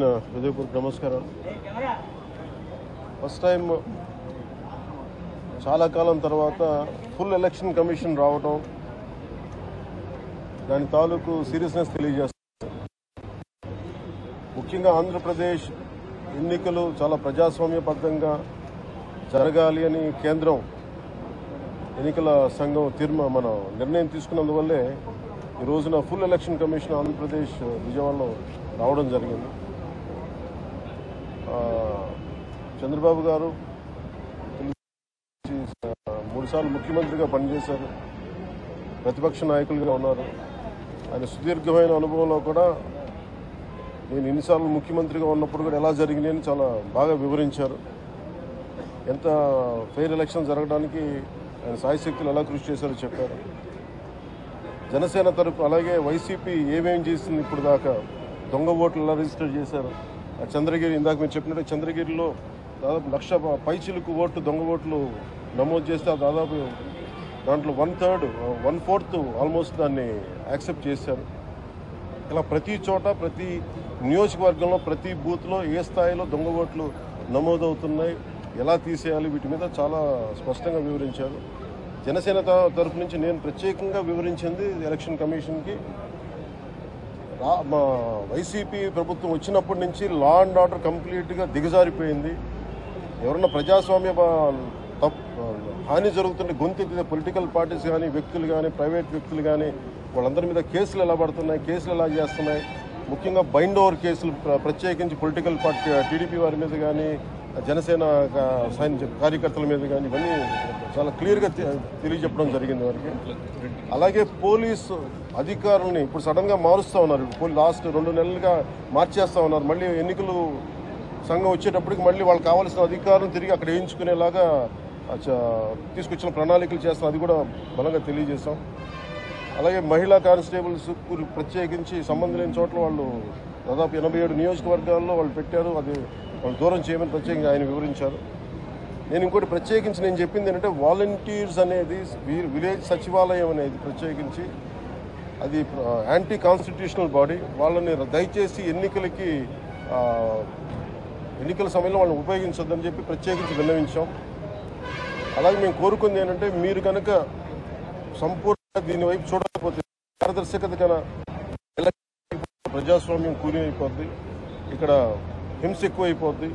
నా హృదయపూర్వక నమస్కారాలు. ఫస్ట్ టైం చాలా కాలం తర్వాత ఫుల్ ఎలక్షన్ కమిషన్ రావటం దాని తాలూకు సీరియస్నెస్ తెలియజేస్తుంది ముఖ్యంగా ఆంధ్రప్రదేశ్ ఎన్నికలు చాలా ప్రజాస్వామ్యబద్ధంగా జరగాలి అని కేంద్రం ఎన్నికల సంఘం తీర్మా మన నిర్ణయం తీసుకున్నందువల్లే ఈ రోజున ఫుల్ ఎలక్షన్ కమిషన్ ఆంధ్రప్రదేశ్ విజయవాడలో రావడం జరిగింది. చంద్రబాబు గారు మూడు సార్లు ముఖ్యమంత్రిగా పనిచేశారు. ప్రతిపక్ష నాయకులుగా ఉన్నారు. ఆయన సుదీర్ఘమైన అనుభవంలో కూడా నేను ఎన్నిసార్లు ముఖ్యమంత్రిగా ఉన్నప్పుడు కూడా ఎలా జరిగినాయని చాలా బాగా వివరించారు. ఎంత ఫెయిర్ ఎలక్షన్ జరగడానికి ఆయన సాయశక్తులు ఎలా కృషి చేశారో చెప్పారు. జనసేన తరపు అలాగే వైసీపీ ఏమేం చేసింది ఇప్పుడు దాకా? దొంగ ఓట్లు ఎలా రిజిస్టర్ చేశారు? చంద్రగిరి ఇందాక మేము చెప్పినట్టు చంద్రగిరిలో దాదాపు లక్ష పైచిలకు ఓట్లు దొంగ ఓట్లు నమోదు చేస్తే ఆ దాదాపు దాంట్లో one third one fourth almost దాన్ని యాక్సెప్ట్ చేశారు. ఇలా ప్రతి చోట ప్రతి నియోజకవర్గంలో ప్రతి బూత్లో ఏ స్థాయిలో దొంగ ఓట్లు నమోదవుతున్నాయి ఎలా తీసేయాలి వీటి మీద చాలా స్పష్టంగా వివరించారు. జనసేన తరఫు తరపు నుంచి నేను ప్రత్యేకంగా వివరించింది ఎలక్షన్ కమిషన్కి. వైసీపీ ప్రభుత్వం వచ్చినప్పటి నుంచి లా అండ్ ఆర్డర్ కంప్లీట్గా దిగజారిపోయింది. ఎవరన్నా ప్రజాస్వామ్య తప్ హాని జరుగుతుంటే గొంతెత్తితే పొలిటికల్ పార్టీస్ కానీ వ్యక్తులు కానీ ప్రైవేట్ వ్యక్తులు కానీ వాళ్ళందరి మీద కేసులు ఎలా పడుతున్నాయి కేసులు ఎలా చేస్తున్నాయి ముఖ్యంగా బైండ్ ఓవర్ కేసులు ప్ర- ప్రత్యేకించి పొలిటికల్ పార్టీ టీడీపీ వారి మీద కానీ జనసేన సైన్య కార్యకర్తల మీద కానీ ఇవన్నీ చాలా క్లియర్గా తెలియజెప్పడం జరిగింది వారికి. అలాగే పోలీసు అధికారుల్ని ఇప్పుడు సడన్గా మారుస్తూ ఉన్నారు. ఇప్పుడు లాస్ట్ రెండు నెలలుగా మార్చేస్తూ ఉన్నారు. మళ్ళీ ఎన్నికలు సంఘం వచ్చేటప్పటికి మళ్ళీ వాళ్ళకి కావాల్సిన అధికారులను తిరిగి అక్కడ వేయించుకునేలాగా చ- తీసుకొచ్చిన ప్రణాళికలు చేస్తాం అది కూడా బలంగా తెలియజేస్తాం అలాగే మహిళా కానిస్టేబుల్స్ ప్రత్యేకించి సంబంధం లేని చోట్ల వాళ్ళు దాదాపు ఎనభై ఏడు నియోజకవర్గాల్లో వాళ్ళు పెట్టారు. అది వాళ్ళు దూరం చేయమని ప్రత్యేకంగా ఆయన వివరించారు. నేను ఇంకోటి ప్రత్యేకించి నేను చెప్పింది ఏంటంటే వాలంటీర్స్ అనేది విలేజ్ సచివాలయం అనేది ప్రత్యేకించి అది యాంటీ కాన్స్టిట్యూషనల్ బాడీ వాళ్ళని దయచేసి ఎన్నికలకి ఎన్నికల సమయంలో వాళ్ళని ఉపయోగించొద్దని చెప్పి ప్రత్యేకించి విన్నవించాం. అలాగే మేము కోరుకుంది ఏంటంటే మీరు కనుక సంపూర్ణ దీని వైపు చూడకపోతే పారదర్శకత గల ప్రజాస్వామ్యం కూలి అయిపోద్ది ఇక్కడ హింస ఎక్కువైపోద్ది.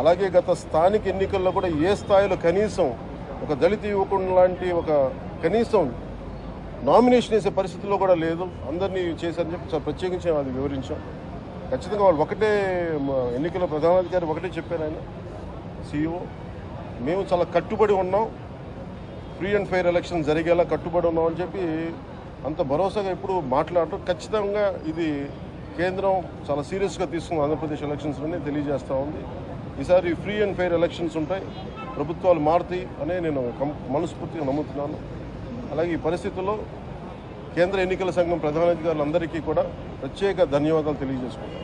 అలాగే గత స్థానిక ఎన్నికల్లో కూడా ఏ స్థాయిలో కనీసం ఒక దళిత యువకుడు లాంటి ఒక కనీసం నామినేషన్ వేసే పరిస్థితిలో కూడా లేదు. అందరినీ చేశారని చెప్పి చాలా ప్రత్యేకించి అది వివరించాం. ఖచ్చితంగా వాళ్ళు ఒకటే ఎన్నికల ప్రధానాధికారి ఒకటే చెప్పారు ఆయన సీఈఓ. మేము చాలా కట్టుబడి ఉన్నాం. ఫ్రీ అండ్ ఫెయిర్ ఎలక్షన్ జరిగేలా కట్టుబడి ఉన్నాం అని చెప్పి అంత భరోసాగా ఇప్పుడు మాట్లాడటం ఖచ్చితంగా ఇది కేంద్రం చాలా సీరియస్గా తీసుకున్న ఆంధ్రప్రదేశ్ ఎలక్షన్స్ తెలియజేస్తూ ఉంది. ఈసారి ఫ్రీ అండ్ ఫెయిర్ ఎలక్షన్స్ ఉంటాయి. ప్రభుత్వాలు మారుతాయి అనే నేను మనస్ఫూర్తిగా నమ్ముతున్నాను. అలాగే ఈ పరిస్థితుల్లో కేంద్ర ఎన్నికల సంఘం ప్రధానాధికారులందరికీ కూడా ప్రత్యేక ధన్యవాదాలు తెలియజేసుకుంటాను